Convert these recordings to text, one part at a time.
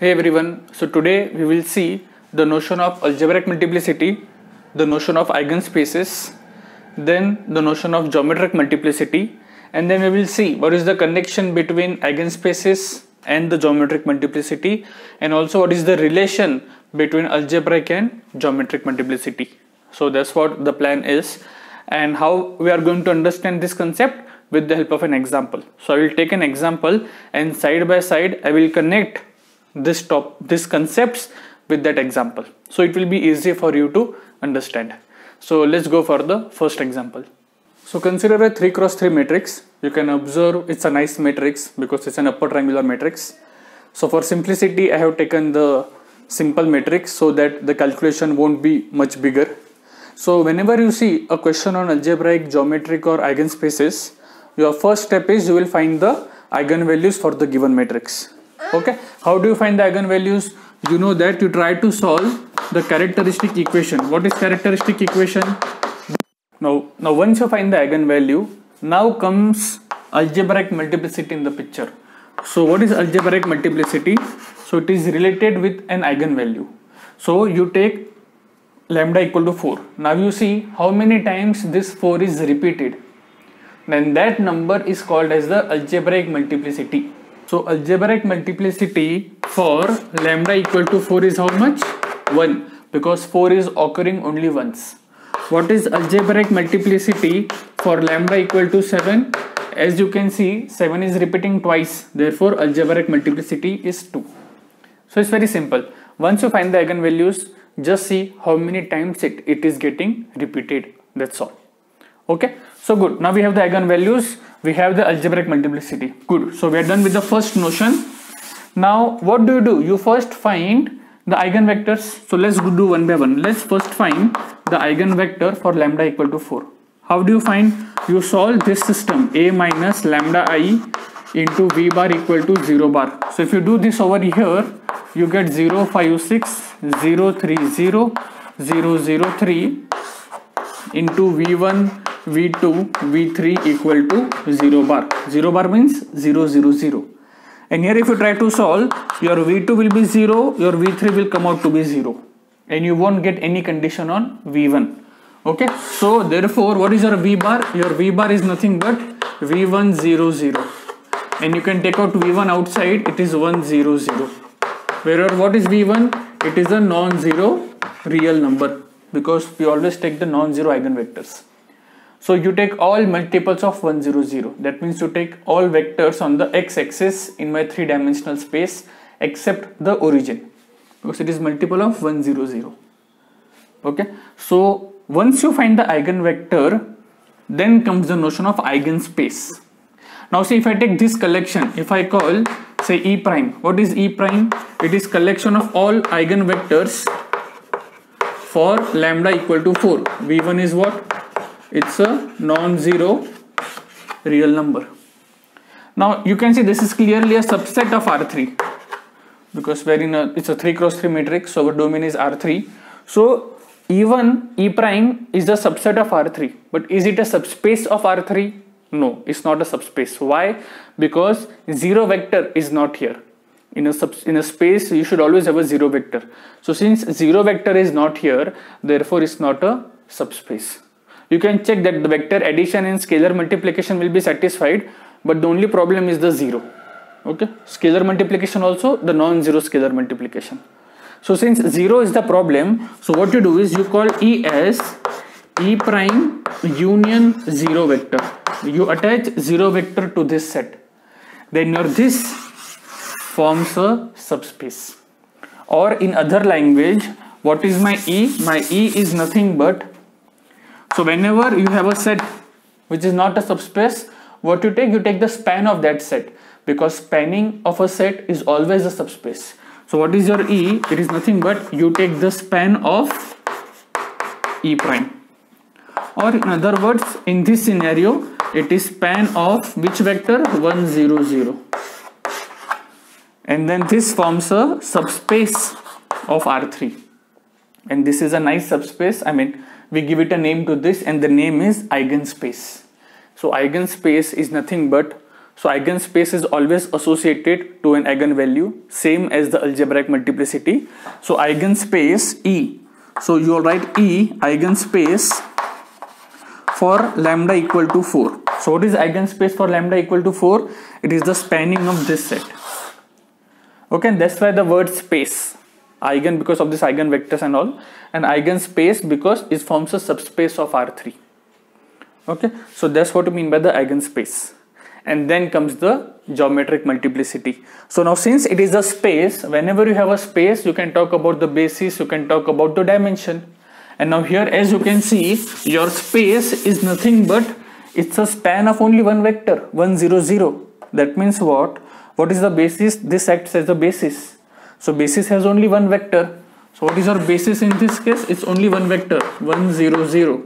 Hey everyone, so today we will see the notion of algebraic multiplicity, the notion of eigenspaces, then the notion of geometric multiplicity and then we will see what is the connection between eigenspaces and the geometric multiplicity and also what is the relation between algebraic and geometric multiplicity. So that's what the plan is and how we are going to understand this concept with the help of an example. So I will take an example and side by side I will connect this top this concepts with that example. So it will be easy for you to understand. So let's go for the first example. So consider a 3 cross 3 matrix. You can observe it's a nice matrix because it's an upper triangular matrix. So for simplicity i have taken the simple matrix so that the calculation won't be much bigger. So whenever you see a question on algebraic geometric or eigenspaces your first step is you will find the eigenvalues for the given matrix okay? How do you find the eigenvalues? You know that you try to solve the characteristic equation. What is characteristic equation? Now now once you find the eigenvalue now comes algebraic multiplicity in the picture. So what is algebraic multiplicity? So it is related with an eigenvalue. So you take lambda equal to 4 now you see how many times this 4 is repeated. Then that number is called as the algebraic multiplicity so algebraic multiplicity for lambda equal to 4 is how much? 1 because 4 is occurring only once. What is algebraic multiplicity for lambda equal to 7? As you can see 7 is repeating twice therefore algebraic multiplicity is 2. So it's very simple. Once you find the eigenvalues just see how many times it, it is getting repeated that's all. Okay so good. Now we have the eigenvalues. We have the algebraic multiplicity. Good. So we are done with the first notion. Now what do you do? You first find the eigenvectors. So let's do one by one. Let's first find the eigenvector for lambda equal to 4 how do you find? You solve this system a minus lambda i into v bar equal to 0 bar. So if you do this over here you get 0 5 6 0 3 0 0 0 3 into v1 v2 v3 equal to 0 bar. 0 bar means 0 0 0 and here if you try to solve your v2 will be 0 your v3 will come out to be 0 and you won't get any condition on v1 okay? So therefore what is your v bar? Your v bar is nothing but v1 0 0 and you can take out v1 outside it is 1 0 0 wherever what is v1 it is a non-zero real number because we always take the non-zero eigenvectors so you take all multiples of 100. That means you take all vectors on the x-axis in my three-dimensional space except the origin because it is multiple of 100. Okay. So once you find the eigenvector, then comes the notion of eigenspace. Now see if I take this collection, if I call say E prime, what is E prime? It is collection of all eigenvectors for lambda equal to 4. V1 is what? It's a non-zero real number. Now you can see this is clearly a subset of R3 because we're in a it's a 3 cross 3 matrix so our domain is R3 so even E prime is a subset of R3 but is it a subspace of R3 no it's not a subspace. Why? Because zero vector is not here. In a sub in a space you should always have a zero vector. So since zero vector is not here therefore it's not a subspace you can check that the vector addition and scalar multiplication will be satisfied but the only problem is the zero. Okay? Scalar multiplication also the non-zero scalar multiplication. So since zero is the problem so what you do is you call e as e prime union zero vector. You attach zero vector to this set. Then your this forms a subspace. Or in other language what is my e? My e is nothing but so whenever you have a set which is not a subspace, what you take? You take the span of that set because spanning of a set is always a subspace. So what is your E? It is nothing but you take the span of E prime. Or in other words, in this scenario, it is span of which vector? 1, 0, 0. And then this forms a subspace of R3. And this is a nice subspace. I mean, we give it a name to this and the name is eigenspace. So eigenspace is nothing but so eigenspace is always associated to an eigenvalue, same as the algebraic multiplicity. So eigenspace E. So you will write E eigenspace for lambda equal to 4. So what is eigenspace for lambda equal to 4? It is the spanning of this set. Okay, and that's why the word space. Eigen because of this eigenvectors and all, and eigenspace because it forms a subspace of R3. Okay, so that's what we mean by the eigenspace and then comes the geometric multiplicity. So now since it is a space, whenever you have a space, you can talk about the basis, you can talk about the dimension. And now here as you can see, your space is nothing but it's a span of only one vector, 1, 0, 0. That means what? What is the basis? This acts as the basis. So basis has only one vector. So what is our basis in this case? It's only one vector, 1, 0, 0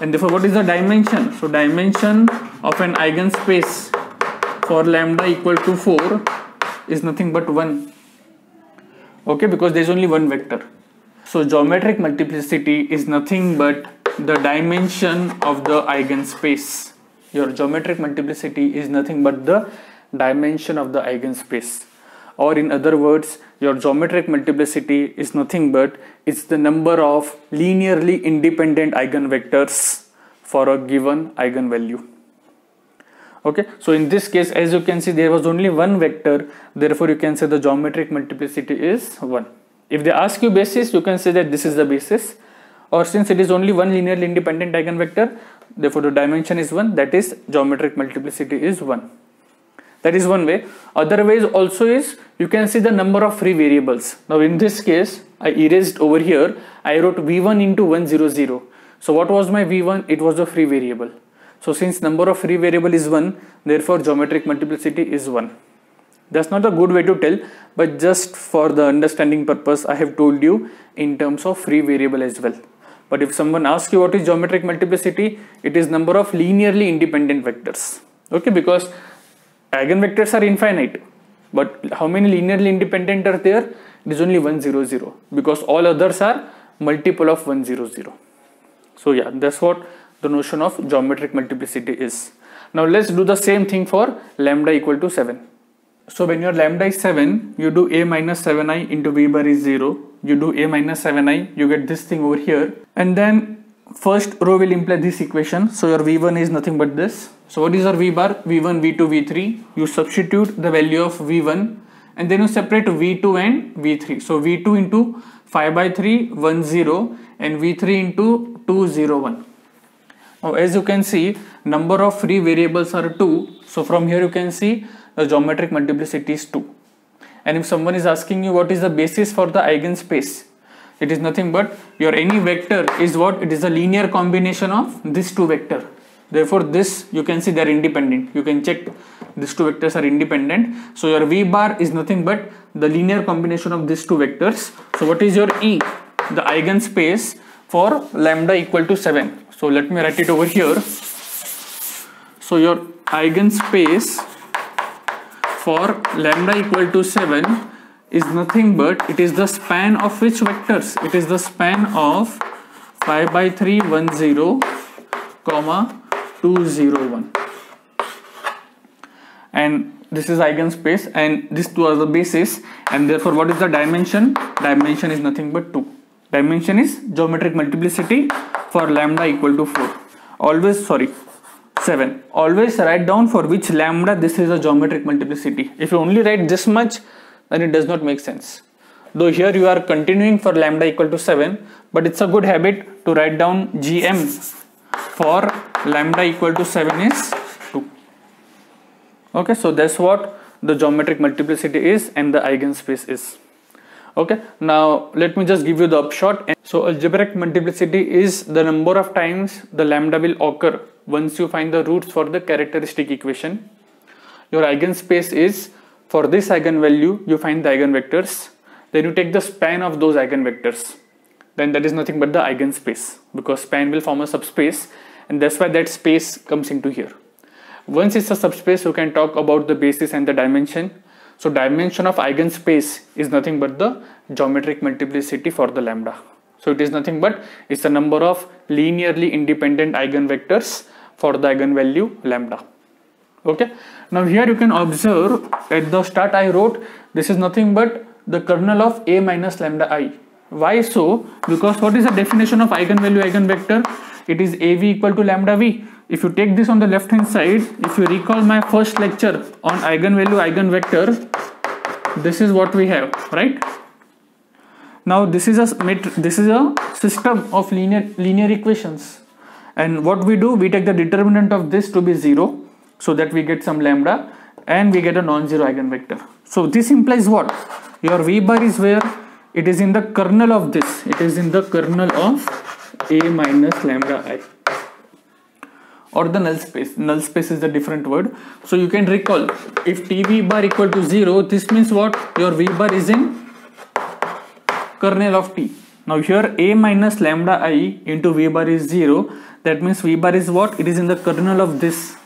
and therefore what is the dimension? So dimension of an eigenspace for lambda equal to 4 is nothing but 1 okay because there is only one vector. So geometric multiplicity is nothing but the dimension of the eigenspace. Your geometric multiplicity is nothing but the dimension of the eigenspace or in other words your geometric multiplicity is nothing but it's the number of linearly independent eigenvectors for a given eigenvalue. Okay? So in this case as you can see there was only one vector. Therefore you can say the geometric multiplicity is 1 if they ask you basis you can say that this is the basis. Or since it is only one linearly independent eigenvector therefore the dimension is 1 that is geometric multiplicity is 1 that is one way. Other ways also is you can see the number of free variables. Now in this case, I erased over here. I wrote v1 into 100. So what was my v1? It was a free variable. So since number of free variable is 1, therefore geometric multiplicity is 1. That's not a good way to tell, but just for the understanding purpose, I have told you in terms of free variable as well. But if someone asks you what is geometric multiplicity, it is number of linearly independent vectors. Okay, because eigenvectors are infinite but how many linearly independent are there? It is only 1 0 0 because all others are multiple of 1 0 0 so yeah that's what the notion of geometric multiplicity is. Now let's do the same thing for lambda equal to 7 so when your lambda is 7 you do a minus 7i into v bar is 0 you do a minus 7i you get this thing over here. And then first row will imply this equation. So your v1 is nothing but this. So what is our v bar? V1 v2 v3 you substitute the value of v1 and then you separate v2 and v3 so v2 into 5 by 3 1 0 and v3 into 2 0 1 now as you can see number of free variables are 2 so from here you can see the geometric multiplicity is 2 and if someone is asking you what is the basis for the eigenspace it is nothing but your any vector is what? It is a linear combination of these two vector. Therefore this you can see they are independent. You can check these two vectors are independent. So your v bar is nothing but the linear combination of these two vectors. So what is your e? The eigenspace for lambda equal to 7 so let me write it over here. So your eigenspace for lambda equal to 7 is nothing but it is the span of which vectors? It is the span of 5 by 3 1 0 comma 2 0 1 and this is eigenspace and these two are the basis and therefore what is the dimension? Dimension is nothing but 2 dimension is geometric multiplicity for lambda equal to 4 always sorry 7 always write down for which lambda this is a geometric multiplicity. If you only write this much then it does not make sense. Though here you are continuing for lambda equal to 7, but it's a good habit to write down gm for lambda equal to 7 is 2. Okay, so that's what the geometric multiplicity is and the eigenspace is. Okay, now let me just give you the upshot. So algebraic multiplicity is the number of times the lambda will occur once you find the roots for the characteristic equation. Your eigenspace is for this eigenvalue you find the eigenvectors. Then you take the span of those eigenvectors. Then that is nothing but the eigenspace because span will form a subspace and that's why that space comes into here. Once it's a subspace you can talk about the basis and the dimension. So dimension of eigenspace is nothing but the geometric multiplicity for the lambda. So it is nothing but it's the number of linearly independent eigenvectors for the eigenvalue lambda okay? Now here you can observe at the start i wrote this is nothing but the kernel of a minus lambda i. Why so? Because what is the definition of eigenvalue eigenvector? It is av equal to lambda v. If you take this on the left hand side if you recall my first lecture on eigenvalue eigenvector this is what we have right? Now this is a this is a system of linear linear equations. And what we do we take the determinant of this to be 0 so that we get some lambda and we get a non-zero eigenvector. So this implies what? Your v bar is where? It is in the kernel of this. It is in the kernel of a minus lambda i. Or the null space. Null space is a different word. So you can recall if tv bar equal to 0 this means what? Your v bar is in kernel of t. Now here a minus lambda i into v bar is 0 that means v bar is what? It is in the kernel of this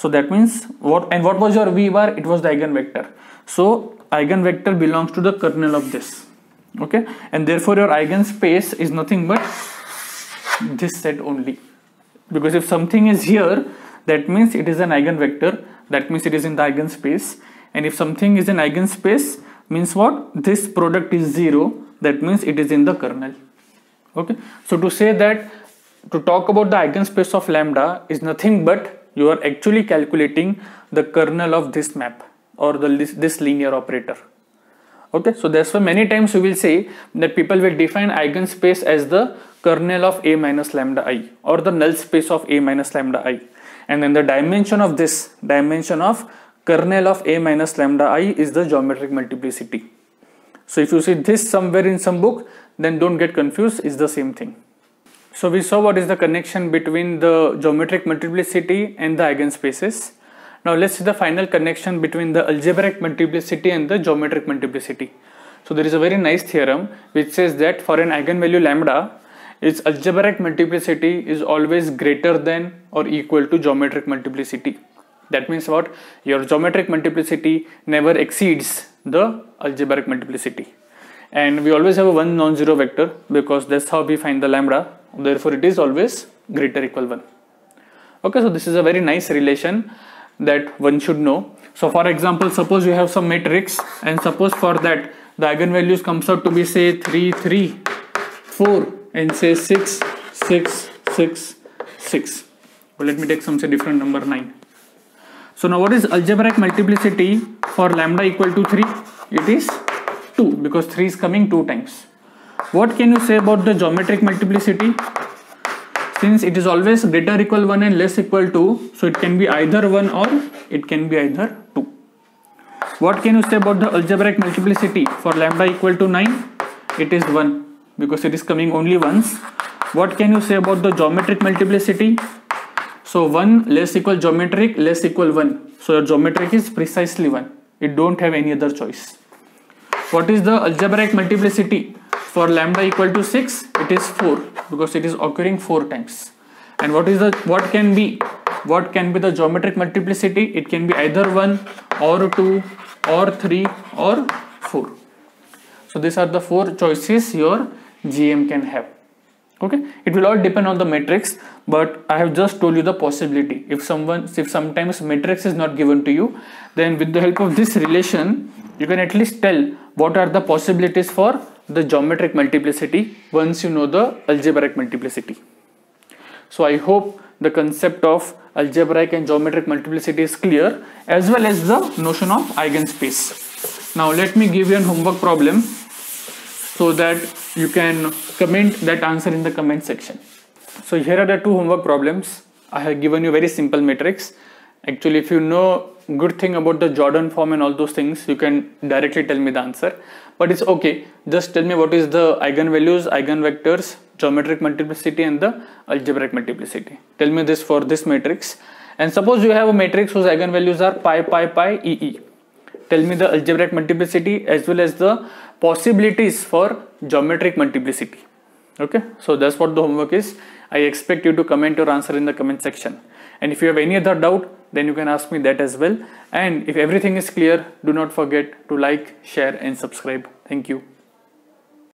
so that means what and what was your v bar? It was the eigenvector. So eigenvector belongs to the kernel of this. Okay? And therefore your eigenspace is nothing but this set only. Because if something is here that means it is an eigenvector. That means it is in the eigenspace. And if something is an eigenspace means what? This product is zero. That means it is in the kernel. Okay? So to say that to talk about the eigenspace of lambda is nothing but you are actually calculating the kernel of this map or the this linear operator. Okay so that's why many times we will say that people will define eigenspace as the kernel of a minus lambda i or the null space of a minus lambda i. And then the dimension of this dimension of kernel of a minus lambda i is the geometric multiplicity. So if you see this somewhere in some book then don't get confused it's the same thing so we saw what is the connection between the geometric multiplicity and the eigenspaces. Now let's see the final connection between the algebraic multiplicity and the geometric multiplicity. So there is a very nice theorem which says that for an eigenvalue lambda, its algebraic multiplicity is always greater than or equal to geometric multiplicity. That means what? Your geometric multiplicity never exceeds the algebraic multiplicity. And we always have a one non-zero vector because that's how we find the lambda. Therefore it is always greater equal 1 okay so this is a very nice relation that one should know. So for example suppose you have some matrix and suppose for that the eigenvalues comes out to be say 3 3 4 and say 6 6 6 6 well, let me take some say different number 9 so now what is algebraic multiplicity for lambda equal to 3 it is 2 because 3 is coming two times what can you say about the geometric multiplicity? Since it is always greater equal 1 and less equal 2, so it can be either 1 or it can be either 2. What can you say about the algebraic multiplicity for lambda equal to 9? It is 1 because it is coming only once. What can you say about the geometric multiplicity? So 1 less equal geometric less equal 1. So your geometric is precisely 1. It don't have any other choice. What is the algebraic multiplicity? for lambda equal to 6 it is 4 because it is occurring 4 times. And what is the what can be what can be the geometric multiplicity? It can be either 1 or 2 or 3 or 4 so these are the four choices your gm can have. Okay? It will all depend on the matrix but i have just told you the possibility. If someone if sometimes matrix is not given to you then with the help of this relation you can at least tell what are the possibilities for the geometric multiplicity once you know the algebraic multiplicity. So I hope the concept of algebraic and geometric multiplicity is clear as well as the notion of eigenspace. Now let me give you an homework problem so that you can comment that answer in the comment section. So here are the two homework problems. I have given you very simple matrix. Actually if you know good thing about the Jordan form and all those things you can directly tell me the answer. But it's okay. Just tell me what is the eigenvalues eigenvectors geometric multiplicity and the algebraic multiplicity. Tell me this for this matrix. And suppose you have a matrix whose eigenvalues are pi pi pi e e. Tell me the algebraic multiplicity as well as the possibilities for geometric multiplicity. Okay? So that's what the homework is. I expect you to comment your answer in the comment section and if you have any other doubt then you can ask me that as well. And if everything is clear do not forget to like share and subscribe. Thank you